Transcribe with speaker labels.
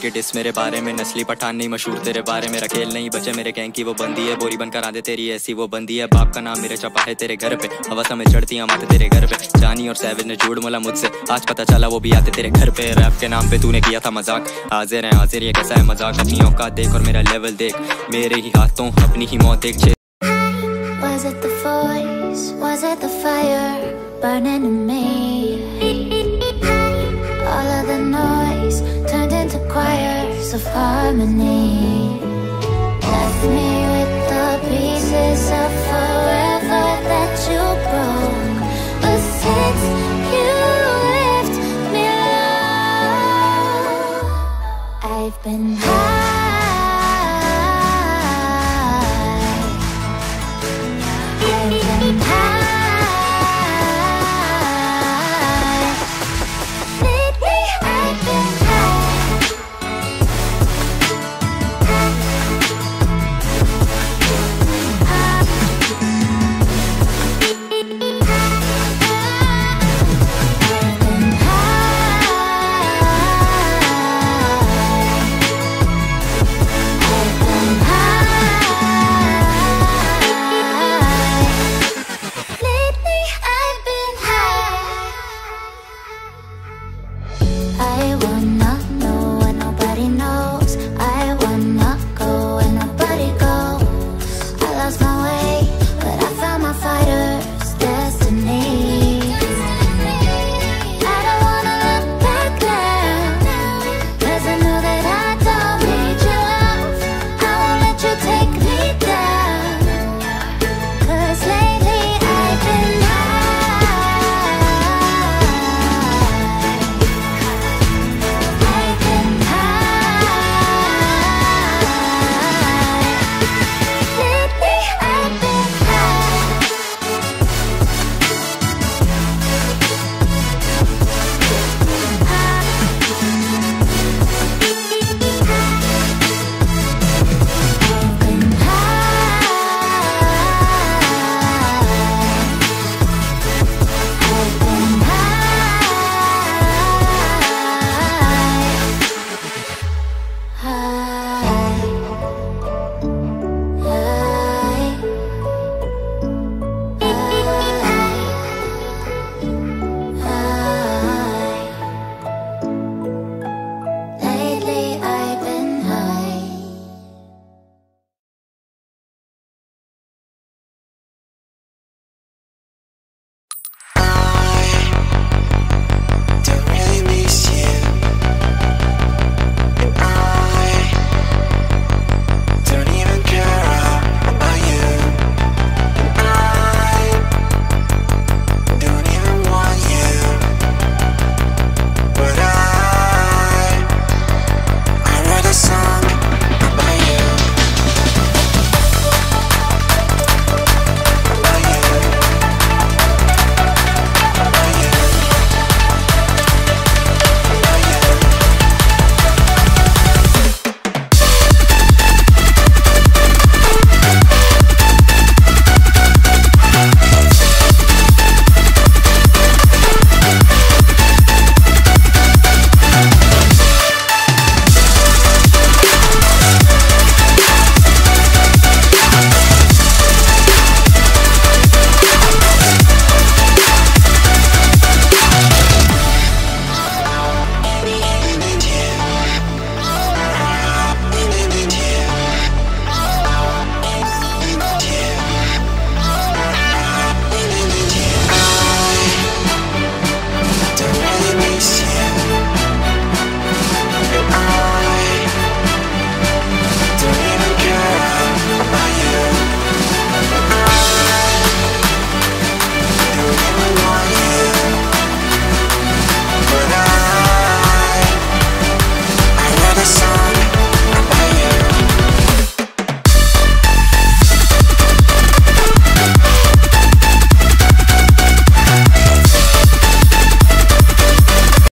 Speaker 1: के डिस मेरे बारे में नस्ली पठान नहीं मशहूर तेरे बारे में रखेल नहीं बचे मेरे गैंग की वो बंदी है बोरी बनकर आदे तेरी ऐसी वो बंदी है बाप का नाम मेरे चपा है तेरे घर पे हवा में चढ़ती हम आते तेरे घर पे जानी और सैविज ने झूठ मोला मुझसे आज पता चला वो भी आते तेरे घर पे रैप के नाम पे तूने किया था मज़ाक हाजिर है हाजिर ये कैसा है मज़ाक अपनी औकात देख और मेरा लेवल देख मेरे ही हाथों अपनी ही मौत देख
Speaker 2: Was? Was it the fire burning in me? Of harmony. Left me with the pieces of forever that you broke. But since you left me alone, I've been
Speaker 3: the sun.